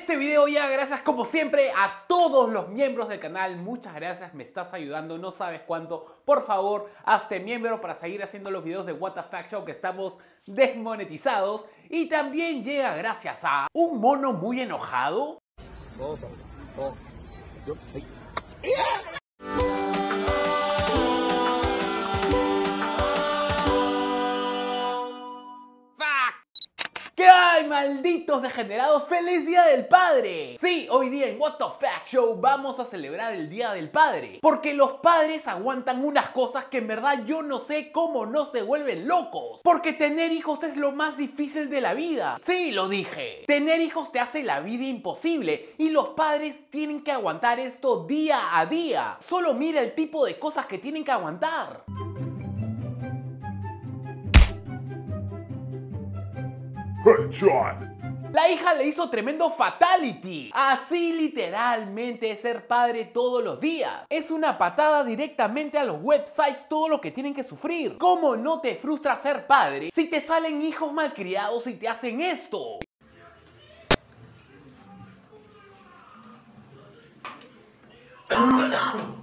este video ya, gracias como siempre a todos los miembros del canal. Muchas gracias, me estás ayudando, no sabes cuánto. Por favor, hazte miembro para seguir haciendo los videos de What the Fact Show que estamos desmonetizados. Y también llega gracias a un mono muy enojado. ¿Qué hay, malditos degenerados? ¡Feliz Día del Padre! Sí, hoy día en What the Fact Show vamos a celebrar el Día del Padre. Porque los padres aguantan unas cosas que en verdad yo no sé cómo no se vuelven locos. Porque tener hijos es lo más difícil de la vida. Sí, lo dije. Tener hijos te hace la vida imposible. Y los padres tienen que aguantar esto día a día. Solo mira el tipo de cosas que tienen que aguantar. La hija le hizo tremendo fatality. Así literalmente es ser padre todos los días. Es una patada directamente a los websites todo lo que tienen que sufrir. ¿Cómo no te frustra ser padre si te salen hijos malcriados y te hacen esto?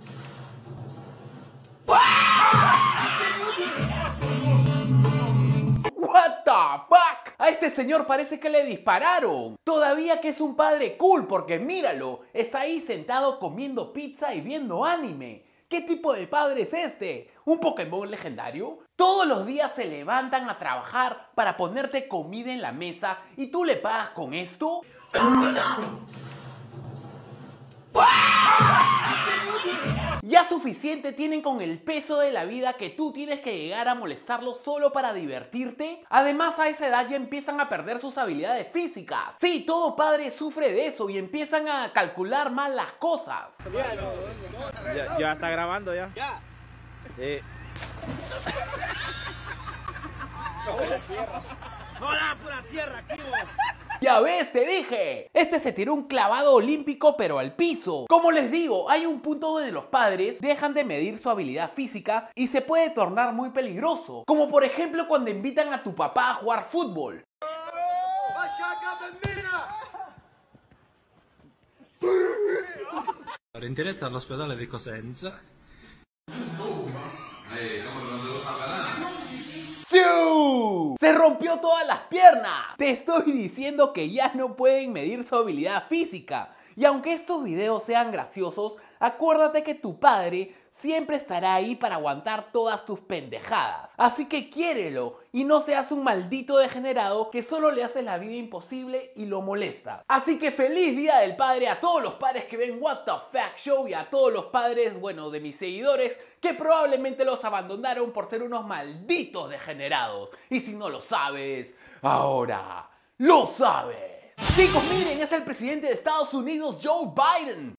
What the fuck? A este señor parece que le dispararon. Todavía que es un padre cool porque míralo, está ahí sentado comiendo pizza y viendo anime. ¿Qué tipo de padre es este? ¿Un Pokémon legendario? Todos los días se levantan a trabajar para ponerte comida en la mesa y tú le pagas con esto. Ya suficiente tienen con el peso de la vida que tú tienes que llegar a molestarlo solo para divertirte. Además a esa edad ya empiezan a perder sus habilidades físicas. Sí, todo padre sufre de eso y empiezan a calcular mal las cosas. Ya, ya está grabando ya. Ya. Eh, ¡Hola, pura tierra, aquí vos! Ya ves, te dije. Este se tiró un clavado olímpico pero al piso. Como les digo, hay un punto donde los padres dejan de medir su habilidad física y se puede tornar muy peligroso. Como por ejemplo cuando invitan a tu papá a jugar fútbol. In diretta all'ospedale di Cosenza Rompió todas las piernas. Te estoy diciendo que ya no pueden medir su habilidad física. Y aunque estos videos sean graciosos, acuérdate que tu padre siempre estará ahí para aguantar todas tus pendejadas. Así que quiérelo y no seas un maldito degenerado que solo le hace la vida imposible y lo molesta. Así que feliz Día del Padre a todos los padres que ven What the Fact Show y a todos los padres, bueno, de mis seguidores que probablemente los abandonaron por ser unos malditos degenerados. Y si no lo sabes, ahora lo sabes. Chicos, miren, es el presidente de Estados Unidos, Joe Biden.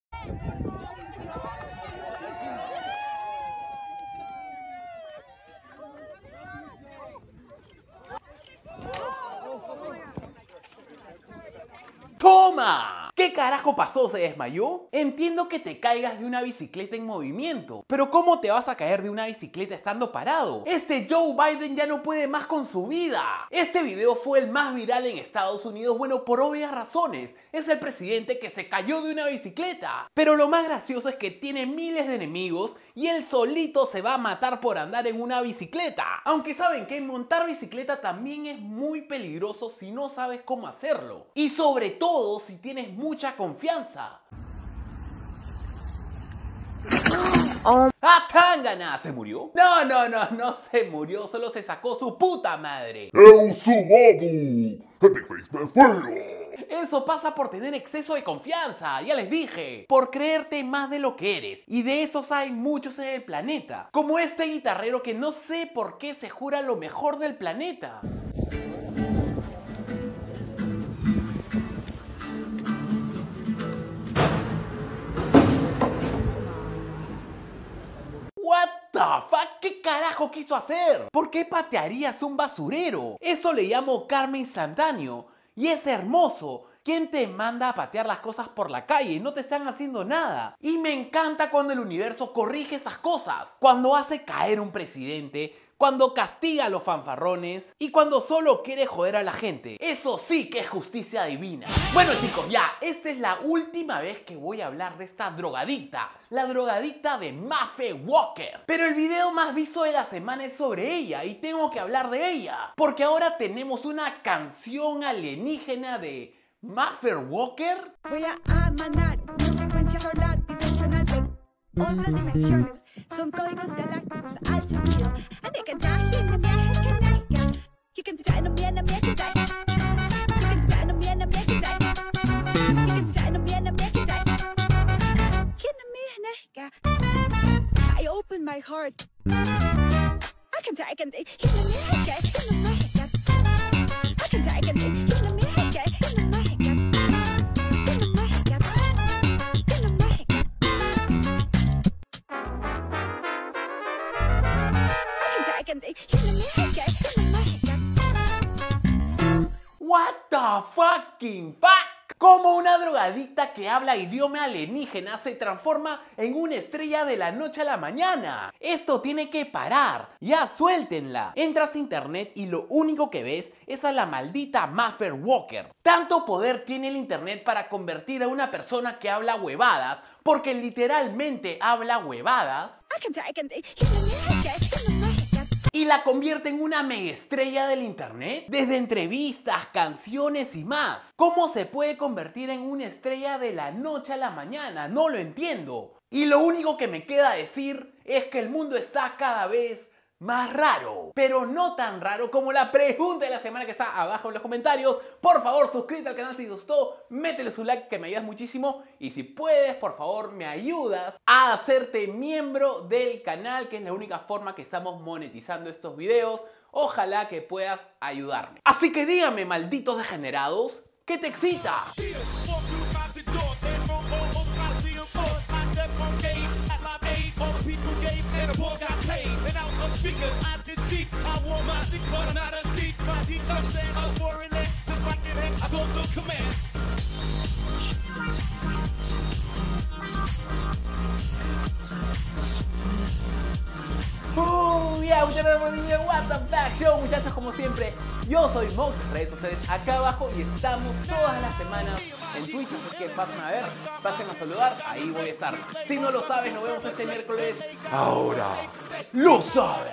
Puma! ¿Qué carajo pasó? ¿Se desmayó? Entiendo que te caigas de una bicicleta en movimiento, pero ¿cómo te vas a caer de una bicicleta estando parado? Este Joe Biden ya no puede más con su vida. Este video fue el más viral en Estados Unidos, bueno, por obvias razones. Es el presidente que se cayó de una bicicleta. Pero lo más gracioso es que tiene miles de enemigos y él solito se va a matar por andar en una bicicleta. Aunque saben que montar bicicleta también es muy peligroso si no sabes cómo hacerlo. Y sobre todo si tienes mucha confianza. ¡Ah, Tangana! ¿Se murió? No, no, no, no se murió, solo se sacó su puta madre. Eso pasa por tener exceso de confianza, ya les dije, por creerte más de lo que eres. Y de esos hay muchos en el planeta. Como este guitarrero que no sé por qué se jura lo mejor del planeta. ¿Qué carajo quiso hacer? ¿Por qué patearías un basurero? Eso le llamo karma instantáneo. Y es hermoso. ¿Quién te manda a patear las cosas por la calle? No te están haciendo nada. Y me encanta cuando el universo corrige esas cosas. Cuando hace caer un presidente, cuando castiga a los fanfarrones y cuando solo quiere joder a la gente. Eso sí que es justicia divina. Bueno chicos, ya, esta es la última vez que voy a hablar de esta drogadicta, la drogadicta de Maffe Walker. Pero el video más visto de la semana es sobre ella y tengo que hablar de ella, porque ahora tenemos una canción alienígena de Maffer Walker. Voy a amanar una frecuencia otras dimensiones. Son códigos galácticos al sonido. You can design a bien, a bien, design. You can design a bien, a bien, design. You can design a bien, a bien, design. I open my heart. I can take and hit the I can take and hit the fucking fuck? Como una drogadicta que habla idioma alienígena se transforma en una estrella de la noche a la mañana. Esto tiene que parar. Ya suéltenla. Entras a internet y lo único que ves es a la maldita Maffer Walker. Tanto poder tiene el internet para convertir a una persona que habla huevadas, porque literalmente habla huevadas y la convierte en una mega estrella del internet? Desde entrevistas, canciones y más. ¿Cómo se puede convertir en una estrella de la noche a la mañana? No lo entiendo. Y lo único que me queda decir es que el mundo está cada vez más raro, pero no tan raro como la pregunta de la semana que está abajo en los comentarios. Por favor, suscríbete al canal si te gustó, métele su like que me ayudas muchísimo y si puedes, por favor, me ayudas a hacerte miembro del canal, que es la única forma que estamos monetizando estos videos. Ojalá que puedas ayudarme. Así que dígame, malditos degenerados, ¿qué te excita? Speakers. I a. My I'm foreign yeah, What the Black Show, muchachos, como siempre. Yo soy Mox, redes sociales acá abajo y estamos todas las semanas en Twitch, así que pasen a ver, pasen a saludar, ahí voy a estar. Si no lo sabes, nos vemos este miércoles. Ahora, lo sabes.